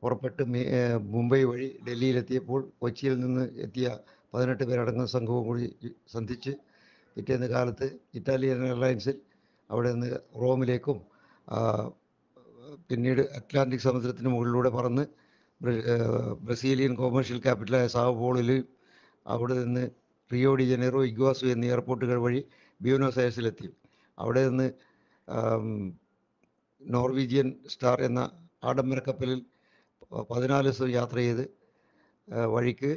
പുറപ്പെട്ട് മുംബൈ വഴി ഡൽഹിയിലെത്തിയപ്പോൾ കൊച്ചിയിൽ നിന്ന് എത്തിയ പതിനെട്ട് പേരടങ്ങുന്ന സംഘവും കൂടി സന്ധിച്ച് പിറ്റേന്ന് കാലത്ത് ഇറ്റാലിയൻ എയർലൈൻസിൽ അവിടെ നിന്ന് റോമിലേക്കും പിന്നീട് അറ്റ്ലാന്റിക് സമുദ്രത്തിന് മുകളിലൂടെ പറന്ന് ബ്രസീലിയൻ കൊമേഴ്ഷ്യൽ ക്യാപിറ്റലായ സാവോളിലും അവിടെ നിന്ന് റിയോ ഡി ജനീറോ ഇഗ്വാസു എന്നീ എയർപോർട്ടുകൾ വഴി ബ്യൂനോസ് ഐസിലെത്തി. അവിടെ നിന്ന് നോർവീജിയൻ സ്റ്റാർ എന്ന ആഡംബര കപ്പലിൽ പതിനാല് ദിവസം യാത്ര ചെയ്ത് വഴിക്ക്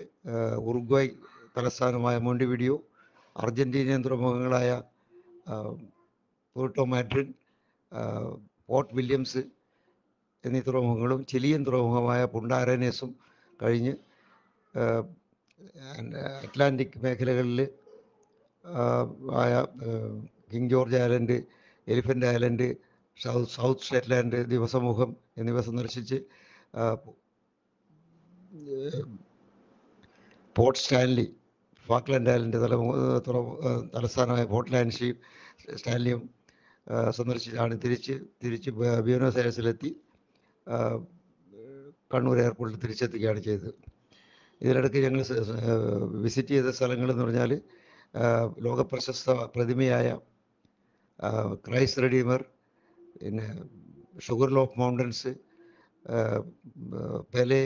ഉറുഗ്വായ് തലസ്ഥാനമായ മോണ്ടിവിഡിയോ അർജന്റീനിയൻ തുറമുഖങ്ങളായ പോർട്ടോ മാഡ്രിഡ് ആ, പോർട്ട് വില്യംസ് എന്നീ തുറമുഖങ്ങളും ചിലിയൻ തുറമുഖമായ പുണ്ടാരനേസും കഴിഞ്ഞ് അറ്റ്ലാന്റിക് മേഖലകളിൽ ആയ King George Island elephant island south South Shetland ദിവസമുഖം എന്നിവ സന്ദർശിച്ച് പോർട്ട് സ്റ്റാൻലി ഫാക്ലൻഡ് ഐലൻഡ് തല തലസ്ഥാനമായ പോർട്ട് ലാൻഡ്ഷിയും സ്റ്റാൻലിയും സന്ദർശിച്ചാണ് തിരിച്ച് തിരിച്ച് ബ- ബ്യൂണസ് കണ്ണൂർ എയർപോർട്ടിൽ തിരിച്ചെത്തുകയാണ് ചെയ്തത്. ഇതിനിടയ്ക്ക് ഞങ്ങൾ വിസിറ്റ് ചെയ്ത സ്ഥലങ്ങൾ എന്ന് പറഞ്ഞാൽ ലോകപ്രശസ്ത പ്രതിമയായ ക്രൈസ്റ്റ് റെഡീമർ പിന്നെ sugar loaf mountains Pele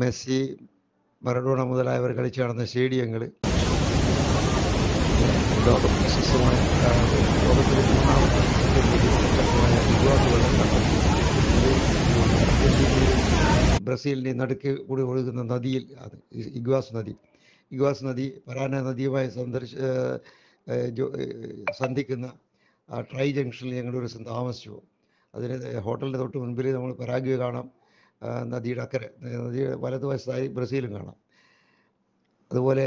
Messi Maradona മുതലായവർ കളിച്ചു നടന്ന സ്റ്റേഡിയങ്ങൾ അർജന്റീനയിൽ ബ്രസീലിന്റെ നടുക്ക് കൂടി ഒഴുകുന്ന നദിയിൽ ഇഗ്വാസ് നദി. ഇഗ്വാസ് നദി പരാന നദിയുമായി സന്ദർശ സന്ധിക്കുന്ന ട്രൈ ജംഗ്ഷനിൽ ഞങ്ങളൊരു ദിവസം താമസിച്ചു. അതിന് ഹോട്ടലിന്റെ തൊട്ട് മുൻപിൽ നമ്മൾ പരാഗ്വേ കാണാം നദിയുടെ അക്കരെ നദിയുടെ വലതുവശത്തായി ബ്രസീലും കാണാം. അതുപോലെ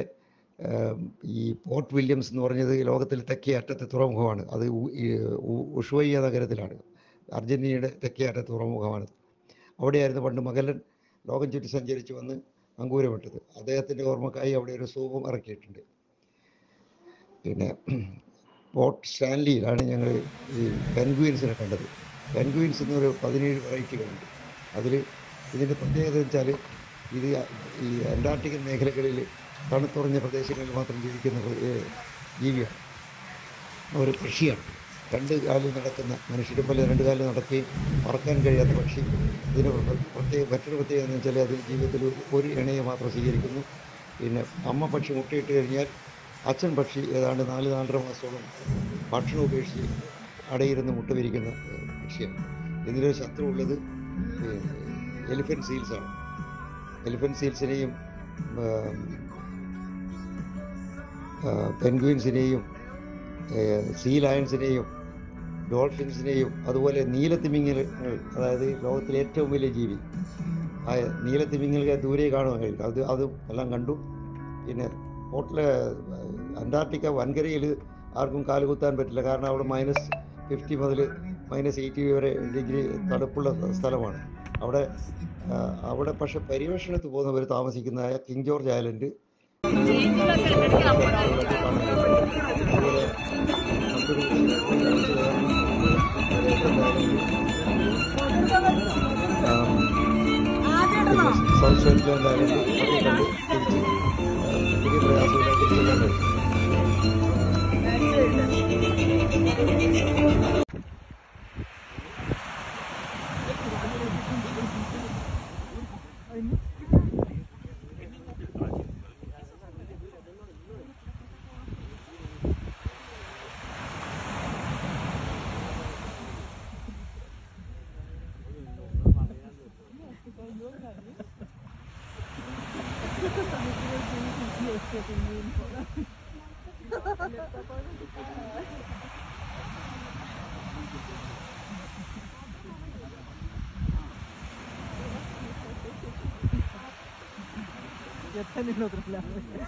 ഈ പോർട്ട് വില്യംസ് എന്ന് പറഞ്ഞത് ലോകത്തിൽ തെക്കേ അറ്റത്തെ തുറമുഖമാണ്. അത് ഉഷുവയ്യ നഗരത്തിലാണ്. അർജന്റീനയുടെ തെക്കേ അറ്റത്തെ തുറമുഖമാണ്. അവിടെയായിരുന്നു പണ്ട് മകലൻ ലോകം ചുറ്റി സഞ്ചരിച്ച് വന്ന് അങ്കൂരമിട്ടത് അദ്ദേഹത്തിന്റെ ഓർമ്മക്കായി അവിടെ ഒരു സ്തൂപം ഇറക്കിയിട്ടുണ്ട്. പിന്നെ പോർട്ട് സ്റ്റാൻലിയിലാണ് ഞങ്ങൾ ഈ പെൻഗ്വീൻസിനെ കണ്ടത്. പെൻഗ്വീൻസ് എന്നൊരു പതിനേഴ് വെറൈറ്റികളുണ്ട് അതിൽ ഇതിന്റെ പ്രത്യേകത വെച്ചാൽ ഇത് ഈ അന്റാർട്ടിക്കൻ മേഖലകളിൽ തണുത്തുറഞ്ഞ പ്രദേശങ്ങളിൽ മാത്രം ജീവിക്കുന്ന ജീവിയാണ്. ഒരു കൃഷിയാണ് രണ്ട് കാലിൽ നടക്കുന്ന മനുഷ്യരെ പോലെ രണ്ട് കാലിൽ നടക്കുകയും പറക്കാൻ കഴിയാത്ത പക്ഷി. ഇതിന് പ്ര- പ്രത്യേക മറ്റൊരു പ്രത്യേകത എന്ന് വെച്ചാൽ അതിൽ ജീവിതത്തിൽ ഒരു ഇണയെ മാത്രം സ്വീകരിക്കുന്നു. പിന്നെ അമ്മ പക്ഷി മുട്ടയിട്ട് കഴിഞ്ഞാൽ അച്ഛൻ പക്ഷി ഏതാണ്ട് നാല് നാലര മാസത്തോളം ഭക്ഷണം ഉപേക്ഷിച്ച് അടയിരുന്ന് മുട്ട വിരിക്കുന്ന പക്ഷിയാണ് ഇതിലൊരു ശത്രു ഉള്ളത് എലിഫന്റ് സീൽസാണ് എലിഫന്റ് സീൽസിനെയും പെൻഗ്വിൻസിനെയും സീ ലയൺസിനെയും ഡോൾഫിൻസിനെയും അതുപോലെ നീലത്തിമിങ്ങലുകൾ അതായത് ലോകത്തിലെ ഏറ്റവും വലിയ ജീവി ആ നീലത്തിമിങ്ങലുകൾ ദൂരെ കാണുവാൻ കഴിയും അത് അതും എല്ലാം കണ്ടു. പിന്നെ പോട്ടിലെ അന്റാർട്ടിക്ക വൻകരയിൽ ആർക്കും കാലുകുത്താൻ പറ്റില്ല. കാരണം അവിടെ മൈനസ് ഫിഫ്റ്റി മുതൽ മൈനസ് എയ്റ്റി വരെ ഡിഗ്രി തണുപ്പുള്ള സ്ഥലമാണ്. അവിടെ അവിടെ പക്ഷെ പര്യവേഷണത്തിൽ പോകുന്നവർ താമസിക്കുന്നതായ King George Island South Shetland Island ya está en el otro lado.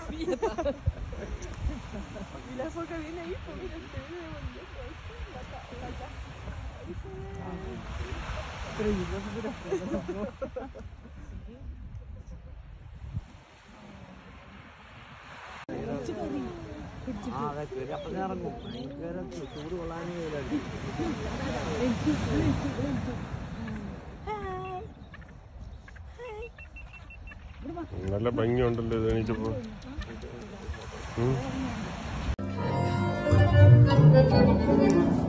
Sí, ya está. y la foca viene ahí, pues mira, se viene volviendo. La acá. Ahí se. Pero yo no se fuera ഇറങ്ങും ഭയങ്കര ചൂട് കൊള്ളാനേ നല്ല ഭംഗിയുണ്ടല്ലോ ഇത് എണീറ്റപ്പോ Thank you.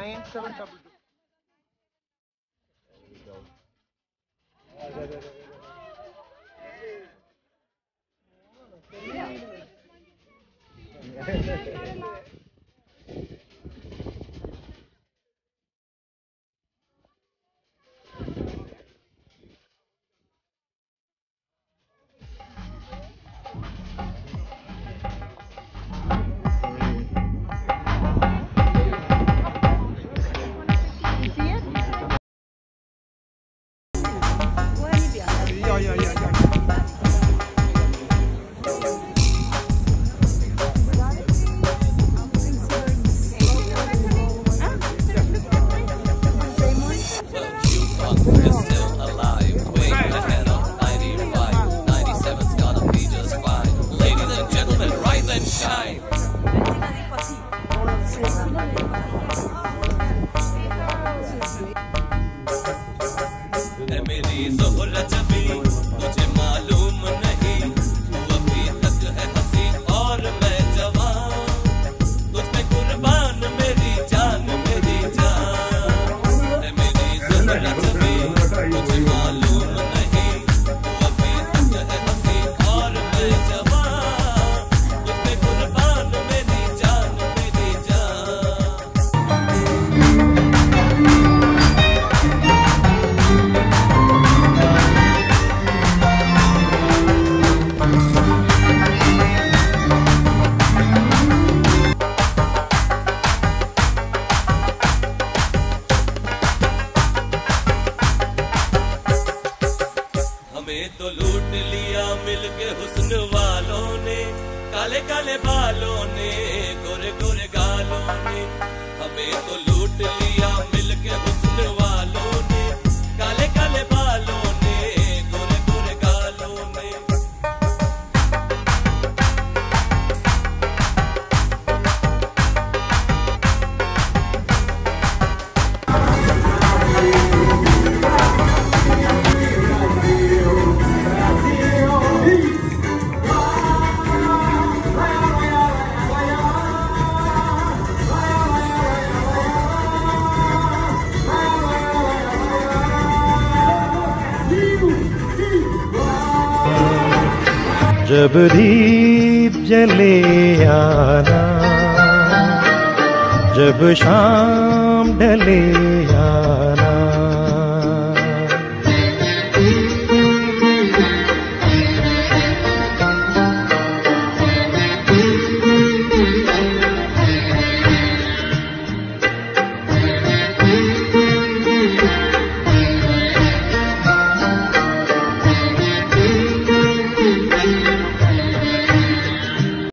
Aynen tabii. Yeah. हमें तो लूट लिया मिल के हुस्न वालों ने, काले काले बालों ने, गोरे गोरे गालों ने। हमें तो लूट लिया मिल मिलके हुस्न जब दीप जले आना जब शाम ढले आना।